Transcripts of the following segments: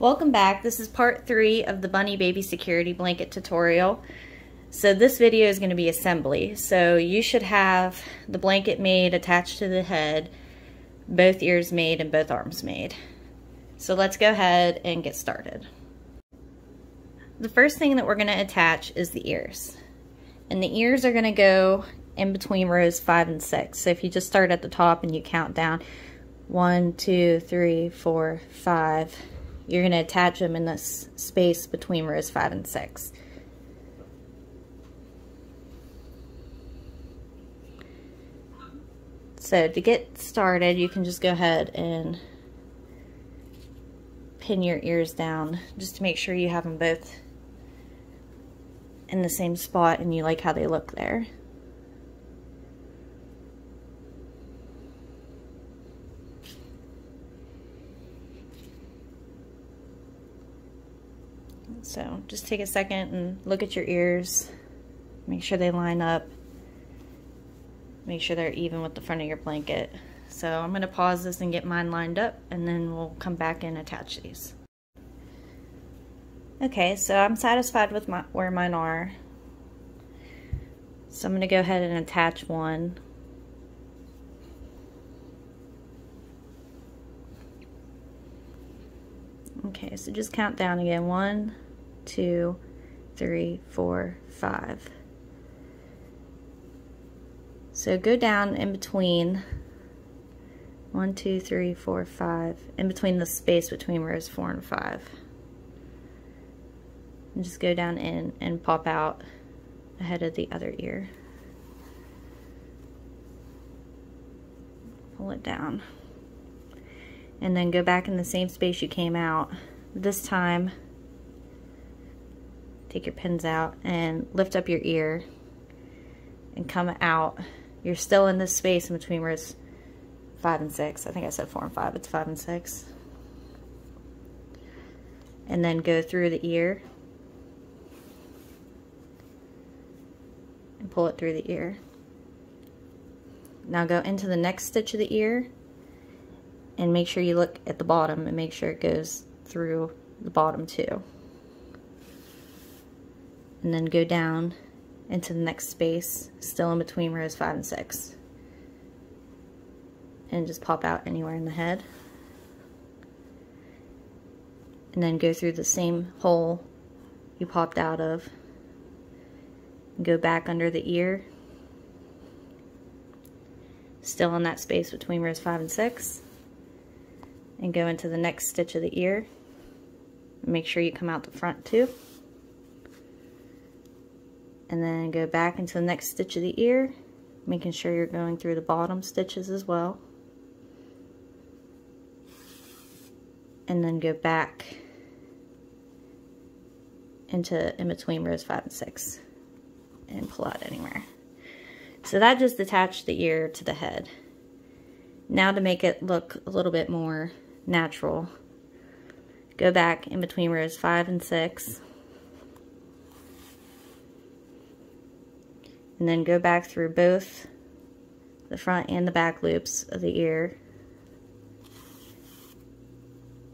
Welcome back. This is part three of the Bunny Baby Security Blanket tutorial. So this video is going to be assembly. So you should have the blanket made attached to the head, both ears made and both arms made. So let's go ahead and get started. The first thing that we're going to attach is the ears. And the ears are going to go in between rows five and six. So if you just start at the top and you count down one, two, three, four, five, you're going to attach them in this space between rows five and six. So to get started, you can just go ahead and pin your ears down just to make sure you have them both in the same spot and you like how they look there. So just take a second and look at your ears. Make sure they line up. Make sure they're even with the front of your blanket. So I'm going to pause this and get mine lined up and then we'll come back and attach these. Okay, so I'm satisfied with my, where mine are. So I'm to go ahead and attach one. Okay, so just count down again. One, two, three, four, five. So go down in between one, two, three, four, five, in between the space between rows four and five. And just go down in and pop out ahead of the other ear. Pull it down. And then go back in the same space you came out. This time, take your pins out and lift up your ear and come out. You're still in this space in between rows five and six. I think I said four and five, it's five and six. And then go through the ear and pull it through the ear. Now go into the next stitch of the ear and make sure you look at the bottom and make sure it goes through the bottom too and then go down into the next space, still in between rows 5 and 6. And just pop out anywhere in the head. And then go through the same hole you popped out of. Go back under the ear. Still in that space between rows 5 and 6. And go into the next stitch of the ear. Make sure you come out the front too and then go back into the next stitch of the ear making sure you're going through the bottom stitches as well and then go back into in between rows 5 and 6 and pull out anywhere. So that just attached the ear to the head. Now to make it look a little bit more natural, go back in between rows 5 and 6 and then go back through both the front and the back loops of the ear.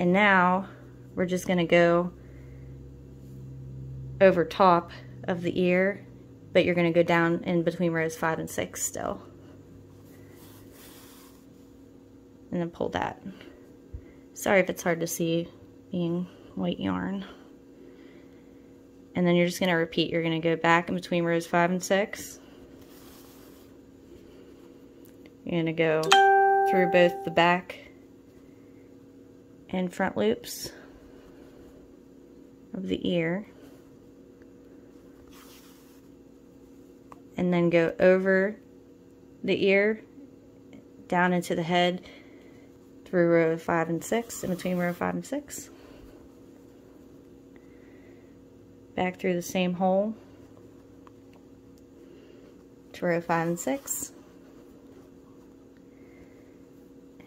And now we're just going to go over top of the ear, but you're going to go down in between rows 5 and 6 still. And then pull that. Sorry if it's hard to see being white yarn. And then you're just going to repeat. You're going to go back in between rows 5 and 6. You're going to go through both the back and front loops of the ear. And then go over the ear down into the head through row 5 and 6, in between row 5 and 6. Back through the same hole to row 5 and 6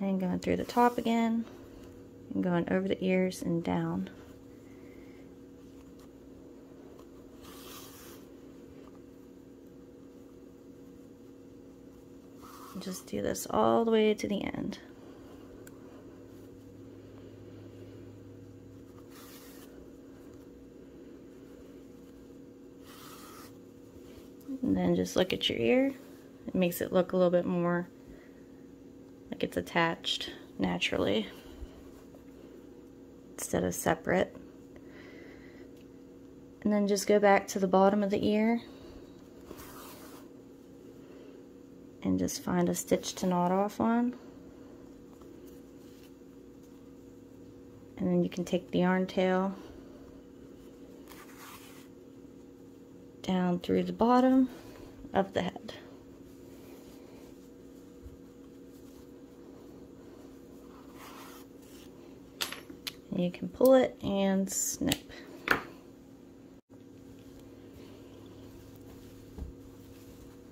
and going through the top again and going over the ears and down. Just do this all the way to the end then just look at your ear. It makes it look a little bit more like it's attached naturally instead of separate. And then just go back to the bottom of the ear and just find a stitch to knot off on. And then you can take the yarn tail down through the bottom of the head. you can pull it and snip.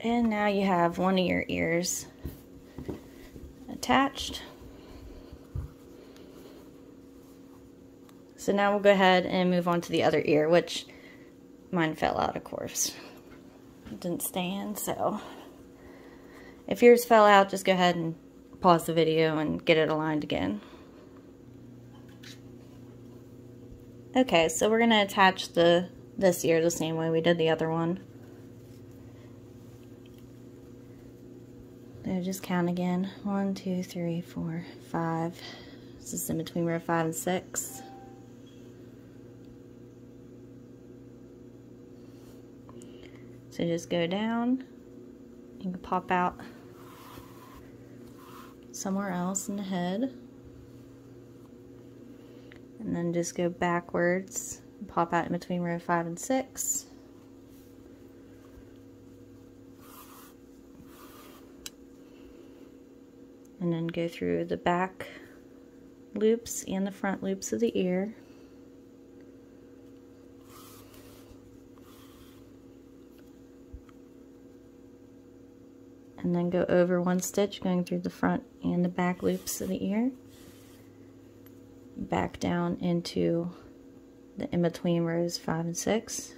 And now you have one of your ears attached. So now we'll go ahead and move on to the other ear, which mine fell out, of course. It didn't stand, so if yours fell out, just go ahead and pause the video and get it aligned again. Okay, so we're going to attach the this ear the same way we did the other one. So just count again. One, two, three, four, five. This is in between row five and six. So just go down. Can pop out somewhere else in the head. And then just go backwards. Pop out in between row five and six. and then go through the back loops and the front loops of the ear. And then go over one stitch going through the front and the back loops of the ear. Back down into the in-between rows 5 and 6.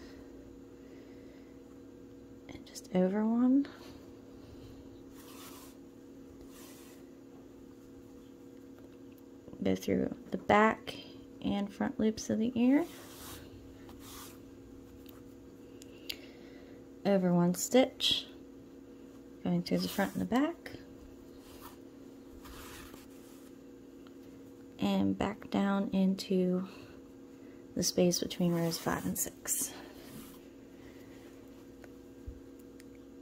And just over one. go through the back and front loops of the ear. Over one stitch, going through the front and the back. And back down into the space between rows 5 and 6.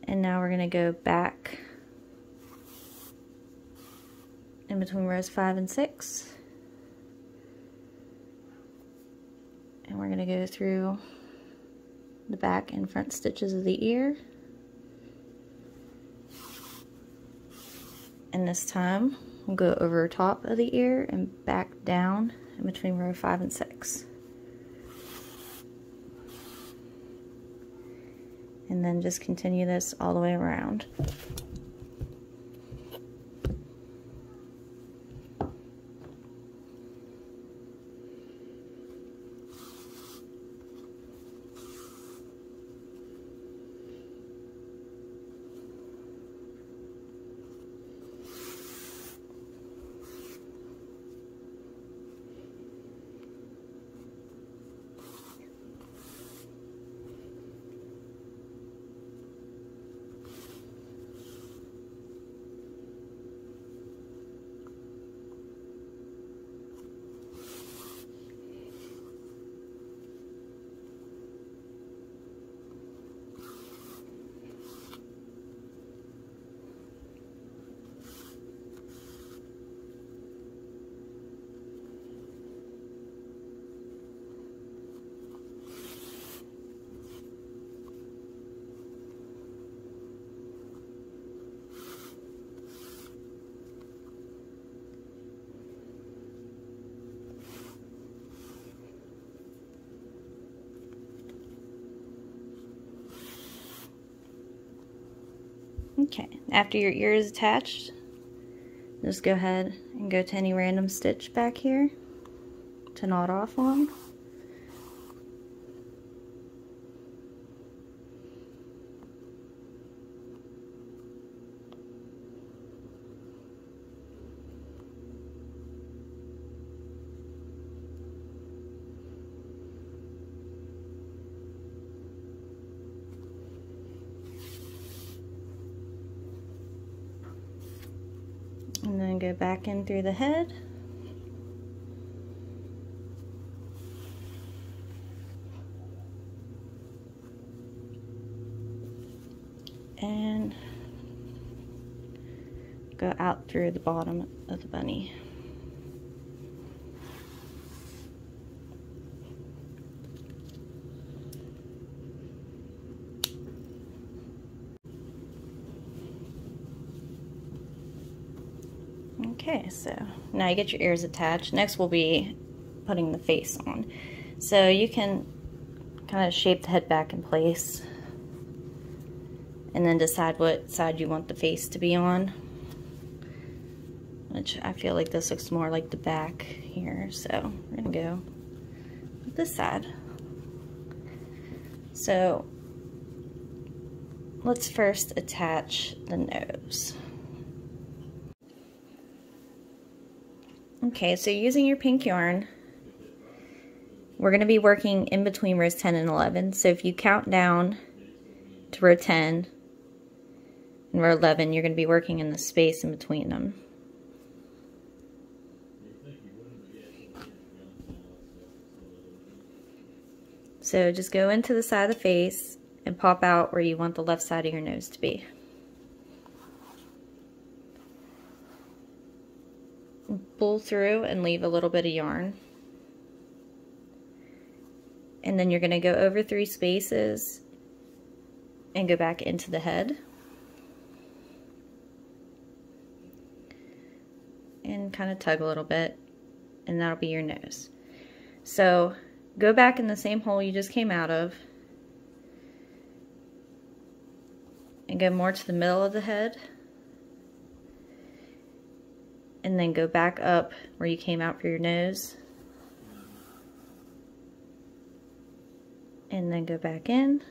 And now we're going to go back in between rows 5 and 6. And we're going to go through the back and front stitches of the ear. This time we'll go over top of the ear and back down in between row 5 and 6. And then just continue this all the way around. Okay, after your ear is attached, just go ahead and go to any random stitch back here to knot off on. Go back in through the head. And go out through the bottom of the bunny. Okay, so now you get your ears attached. Next we'll be putting the face on. So you can kind of shape the head back in place and then decide what side you want the face to be on. Which I feel like this looks more like the back here, so we're gonna go with this side. So let's first attach the nose. Okay, so using your pink yarn, we're going to be working in between rows 10 and 11. So if you count down to row 10 and row 11, you're going to be working in the space in between them. So just go into the side of the face and pop out where you want the left side of your nose to be. Pull through and leave a little bit of yarn. And then you're going to go over three spaces and go back into the head. And kind of tug a little bit and that'll be your nose. So go back in the same hole you just came out of and go more to the middle of the head and then go back up where you came out for your nose. And then go back in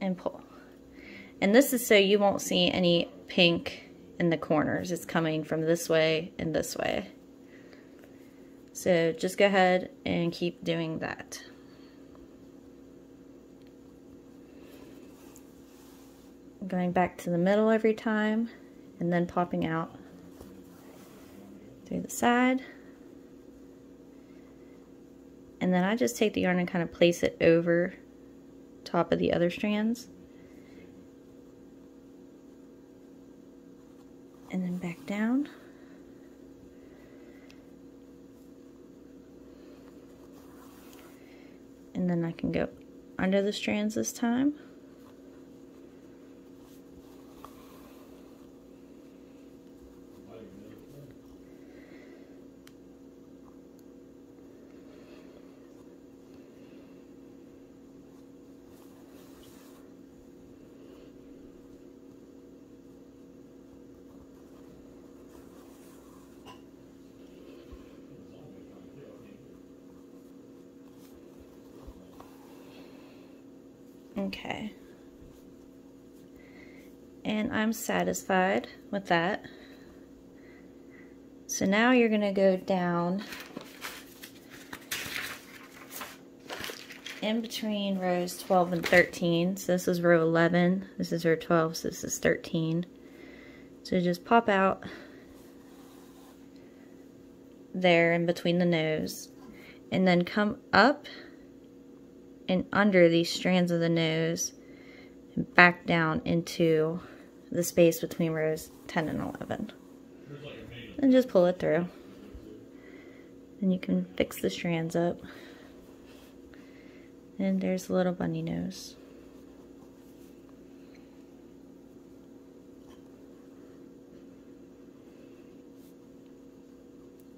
and pull. And this is so you won't see any pink in the corners. It's coming from this way and this way. So just go ahead and keep doing that. Going back to the middle every time and then popping out through the side. And then I just take the yarn and kind of place it over top of the other strands. And then back down. And then I can go under the strands this time. Okay. And I'm satisfied with that. So now you're going to go down in between rows 12 and 13. So this is row 11, this is row 12, so this is 13. So just pop out there in between the nose and then come up and under these strands of the nose and back down into the space between rows 10 and 11. And just pull it through. And you can fix the strands up. And there's a little bunny nose.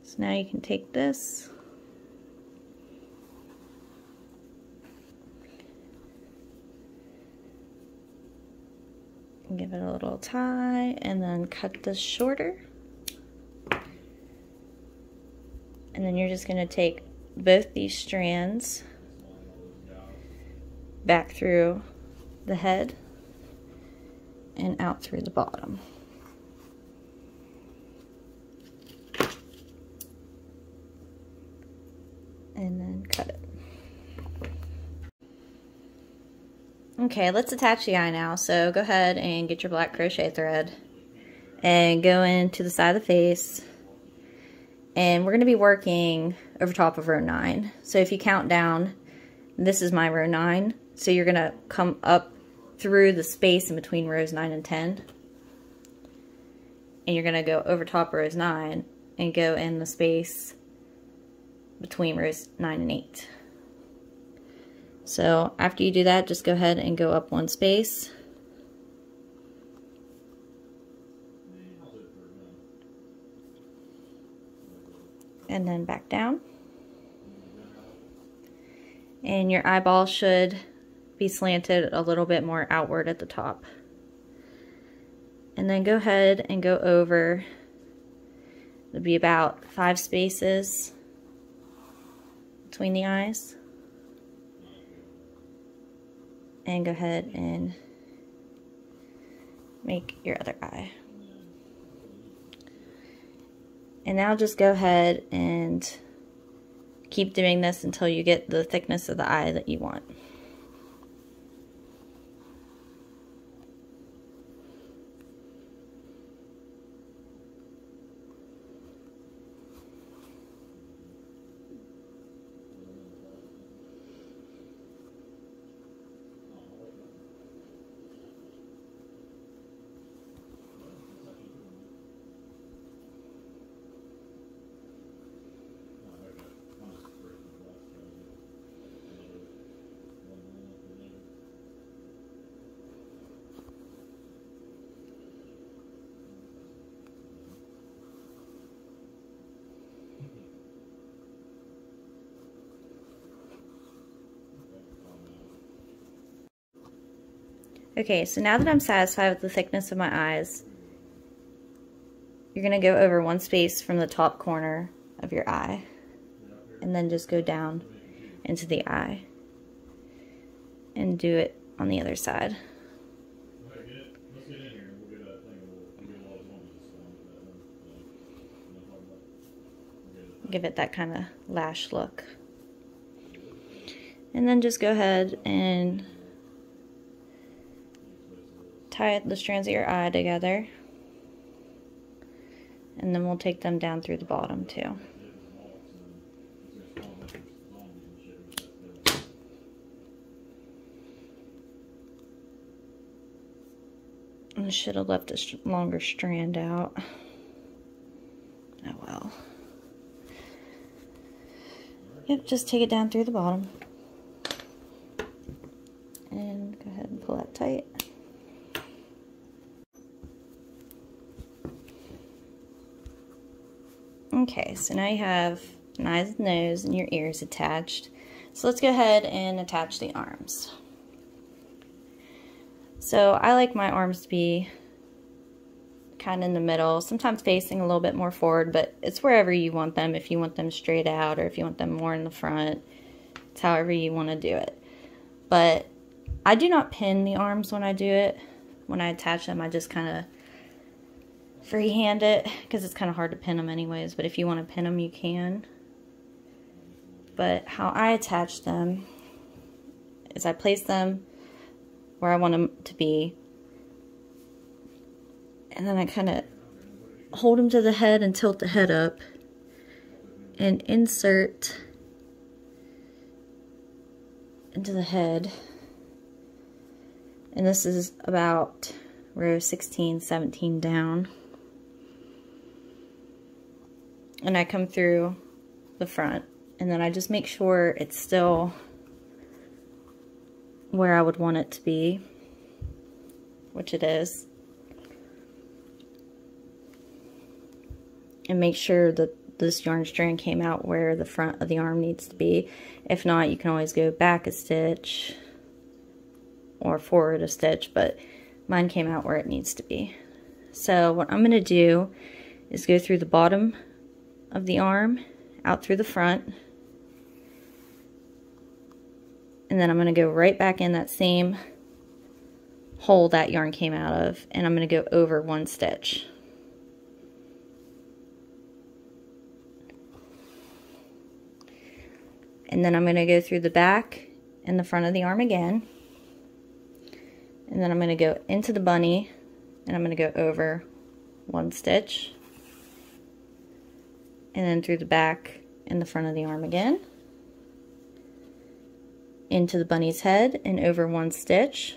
So now you can take this give it a little tie and then cut this shorter. And then you're just going to take both these strands back through the head and out through the bottom. And then cut it. Okay, let's attach the eye now. So go ahead and get your black crochet thread and go into the side of the face. And we're going to be working over top of row 9. So if you count down, this is my row 9. So you're going to come up through the space in between rows 9 and 10. And you're going to go over top of rows 9 and go in the space between rows 9 and 8. So after you do that, just go ahead and go up one space. And then back down. And your eyeball should be slanted a little bit more outward at the top. And then go ahead and go over, it'll be about five spaces between the eyes and go ahead and make your other eye. And now just go ahead and keep doing this until you get the thickness of the eye that you want. Okay, so now that I'm satisfied with the thickness of my eyes, you're going to go over one space from the top corner of your eye and then just go down into the eye and do it on the other side. Give it that kind of lash look. And then just go ahead and tie the strands of your eye together and then we'll take them down through the bottom too. I should have left a longer strand out. Oh well. Yep, just take it down through the bottom. And go ahead and pull that tight. Okay, so now you have an eyes, nose, and your ears attached. So let's go ahead and attach the arms. So I like my arms to be kind of in the middle, sometimes facing a little bit more forward, but it's wherever you want them, if you want them straight out or if you want them more in the front. It's however you want to do it. But I do not pin the arms when I do it. When I attach them, I just kind of freehand it because it's kind of hard to pin them anyways but if you want to pin them you can. But how I attach them is I place them where I want them to be and then I kind of hold them to the head and tilt the head up and insert into the head. And this is about row 16 17 down and I come through the front and then I just make sure it's still where I would want it to be, which it is. And make sure that this yarn strand came out where the front of the arm needs to be. If not, you can always go back a stitch or forward a stitch, but mine came out where it needs to be. So what I'm going to do is go through the bottom of the arm out through the front. And then I'm going to go right back in that same hole that yarn came out of. And I'm going to go over one stitch. And then I'm going to go through the back and the front of the arm again. And then I'm going to go into the bunny and I'm going to go over one stitch and then through the back and the front of the arm again. Into the bunny's head and over one stitch.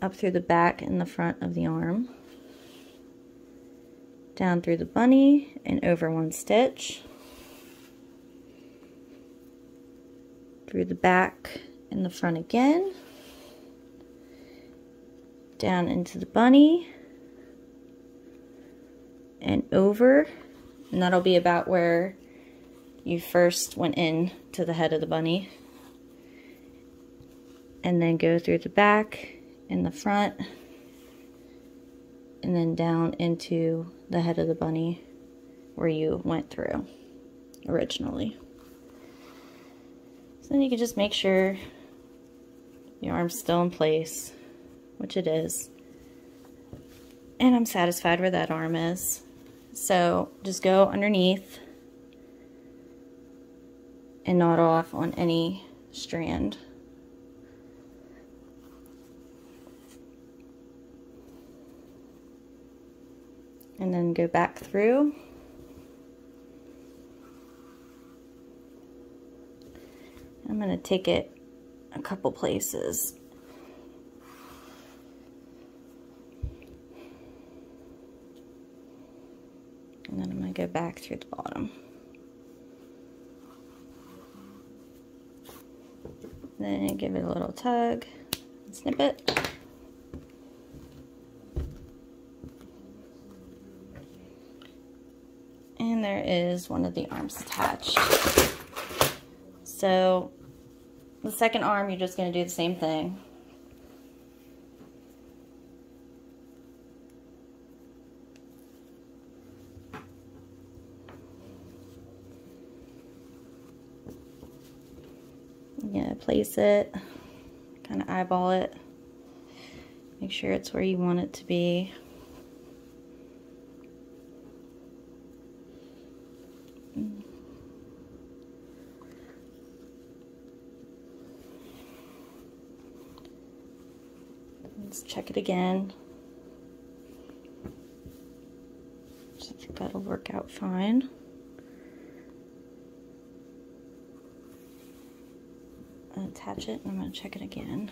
Up through the back and the front of the arm. Down through the bunny and over one stitch. Through the back and the front again. Down into the bunny and over and that'll be about where you first went in to the head of the bunny and then go through the back and the front and then down into the head of the bunny where you went through originally. So then you can just make sure your arm's still in place, which it is. And I'm satisfied where that arm is. So just go underneath and knot off on any strand. And then go back through. I'm going to take it a couple places Go back through the bottom. Then give it a little tug, snip it. And there is one of the arms attached. So the second arm, you're just going to do the same thing. Place it, kind of eyeball it, make sure it's where you want it to be. Let's check it again. I think that'll work out fine. Attach it and I'm going to check it again.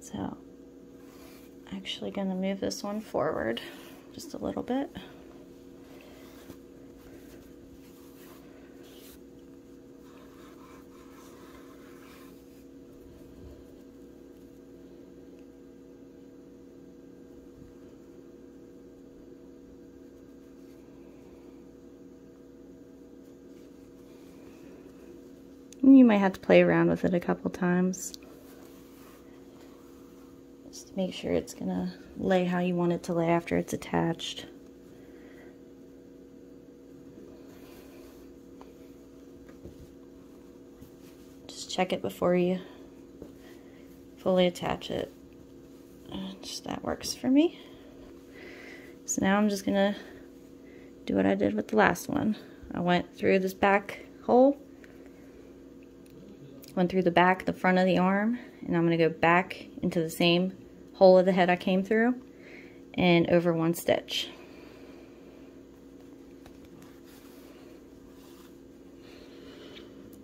So, actually going to move this one forward just a little bit. You might have to play around with it a couple times. Just to make sure it's to lay how you want it to lay after it's attached. Just check it before you fully attach it. Just that works for me. So now I'm just to do what I did with the last one. I went through this back hole went through the back, the front of the arm, and I'm going to go back into the same hole of the head I came through and over one stitch.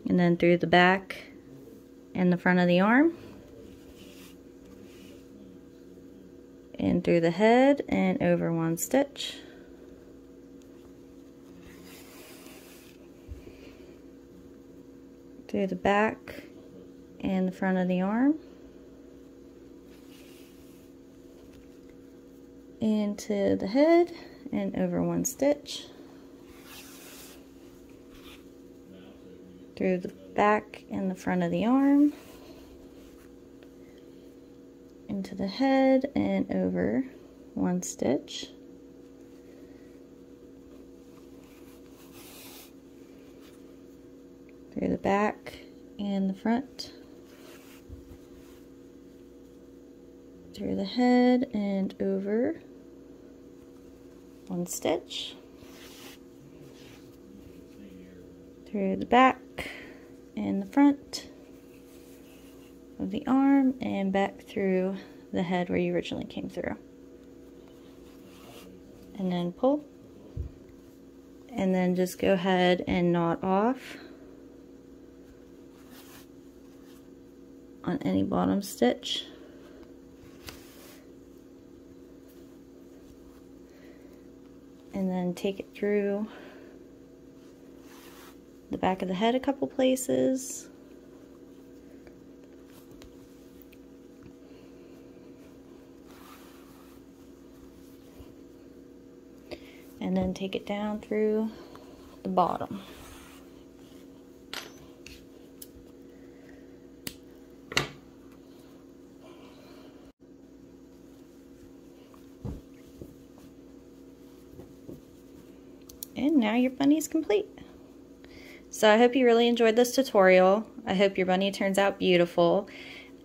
And then through the back and the front of the arm. And through the head and over one stitch. Through the back and the front of the arm. Into the head and over one stitch. Through the back and the front of the arm. Into the head and over one stitch through the back and the front, through the head and over one stitch through the back and the front of the arm and back through the head where you originally came through. And then pull. And then just go ahead and knot off on any bottom stitch. And then take it through the back of the head a couple places. and then take it down through the bottom. And now your bunny is complete. So I hope you really enjoyed this tutorial. I hope your bunny turns out beautiful.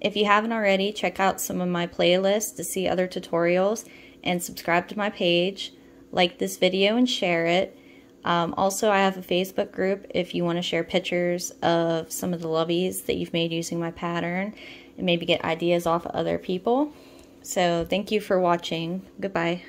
If you haven't already, check out some of my playlists to see other tutorials and subscribe to my page like this video and share it. Um, also, I have a Facebook group if you want to share pictures of some of the loveys that you've made using my pattern and maybe get ideas off of other people. So thank you for watching. Goodbye.